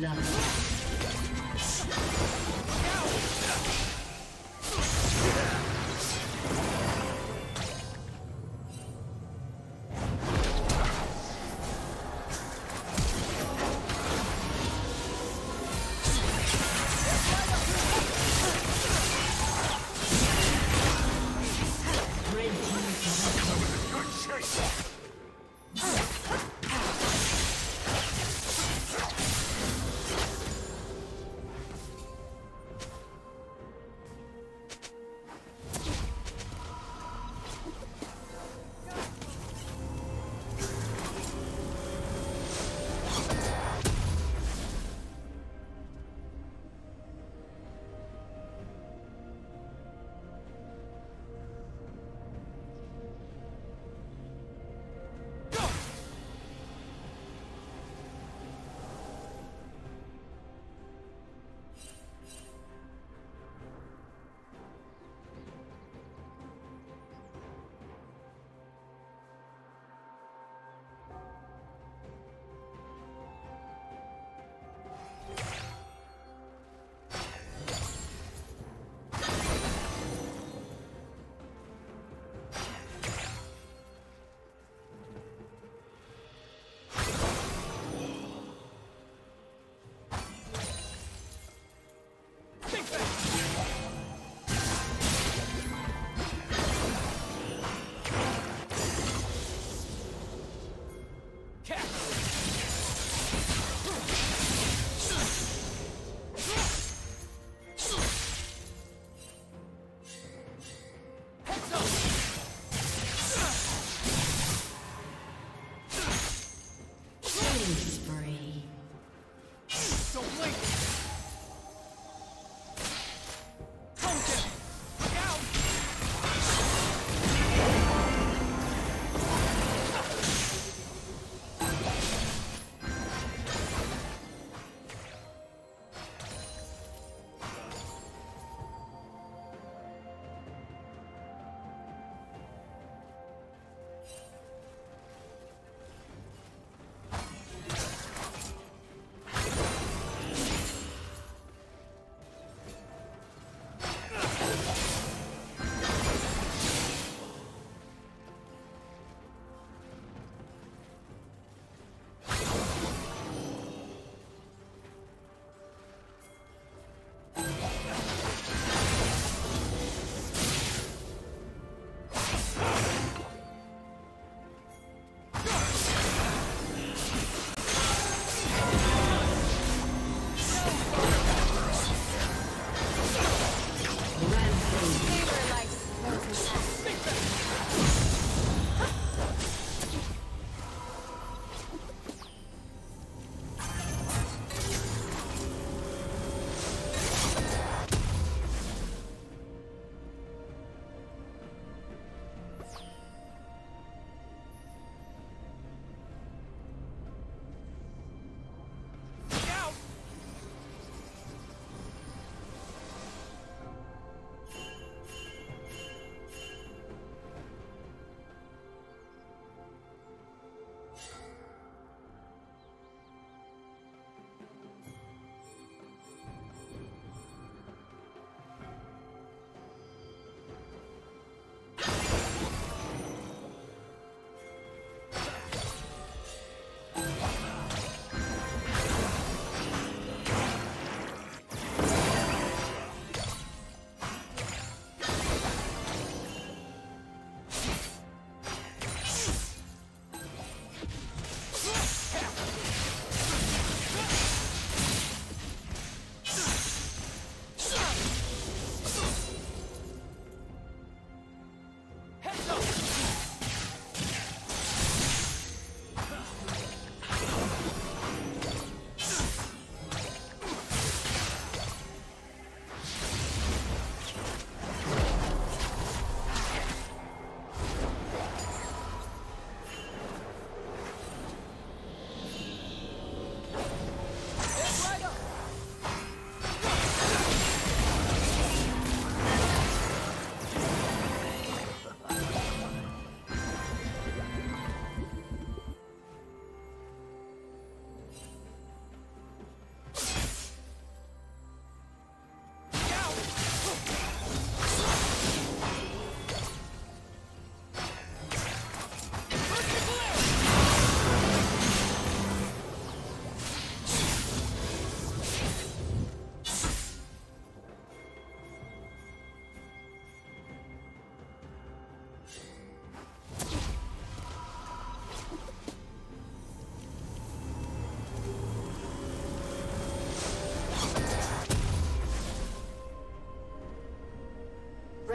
Love.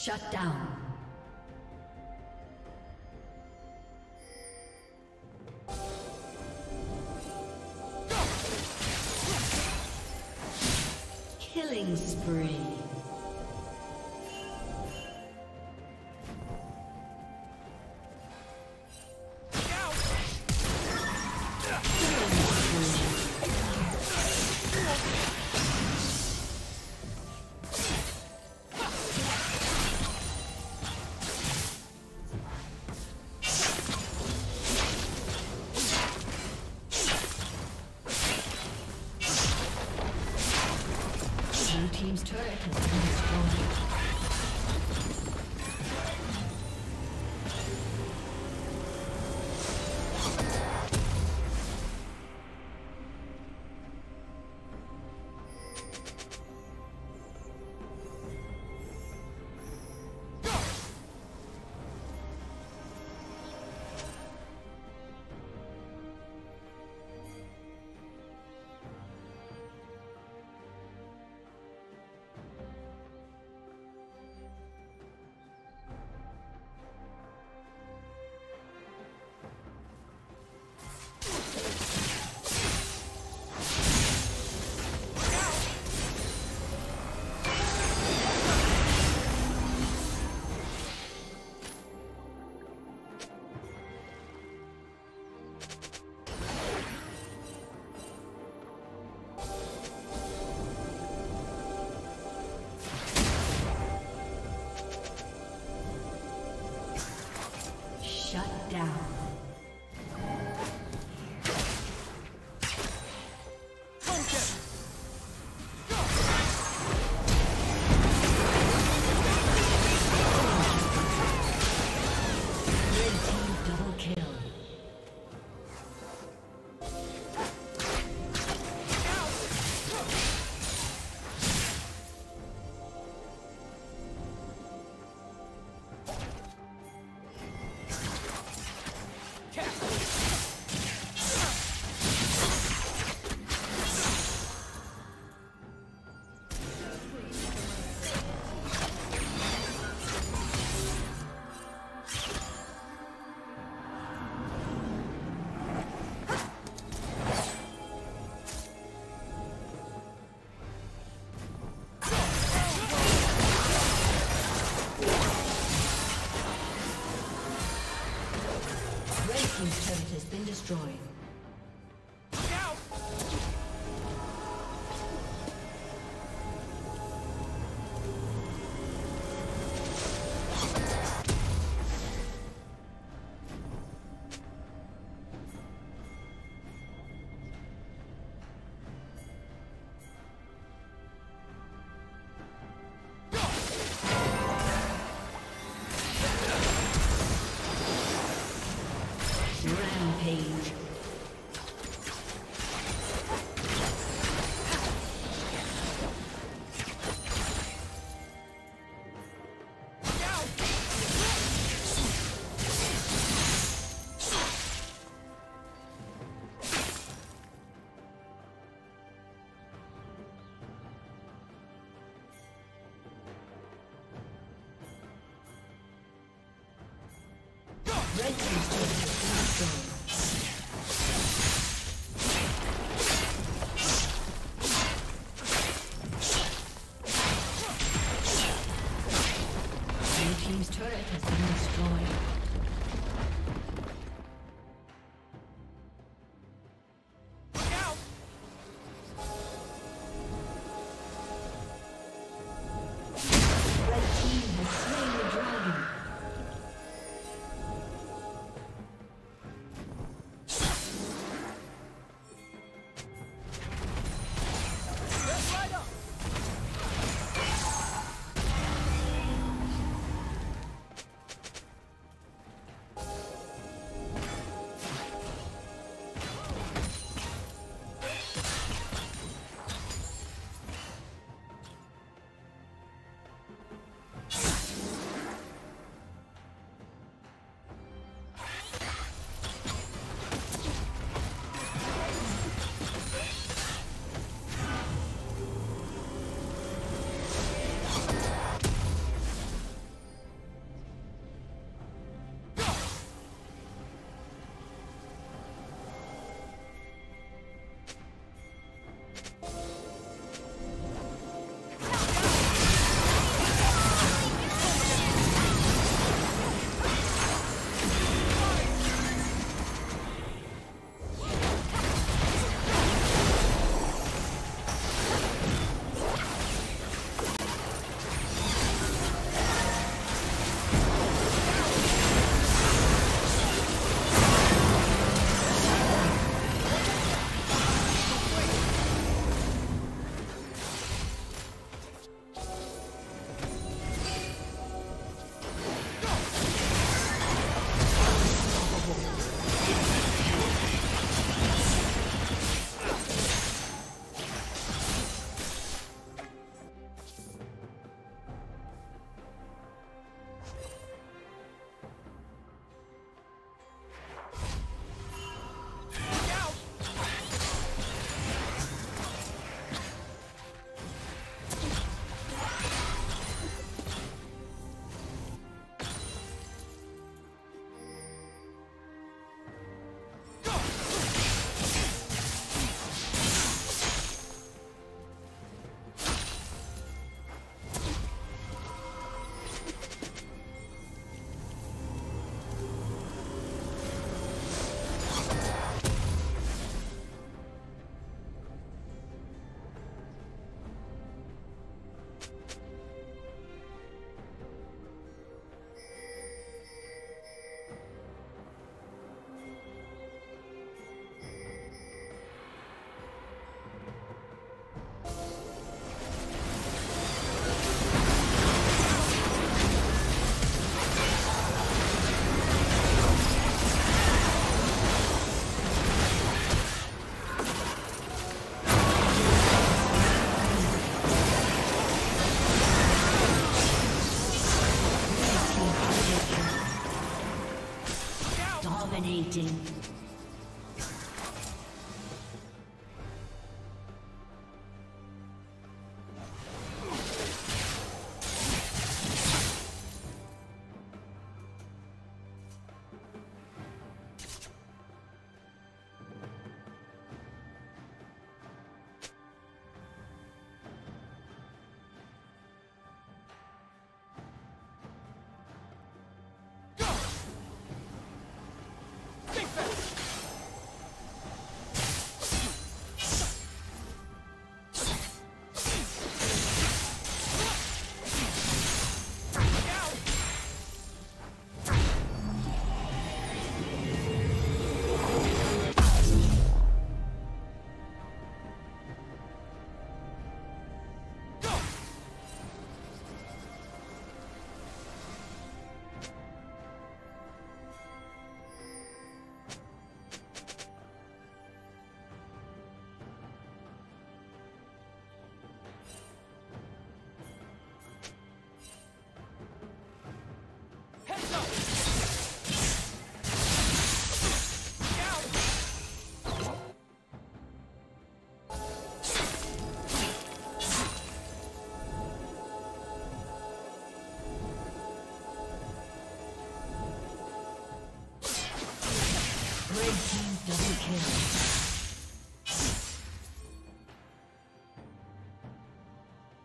Shut down. Red Team's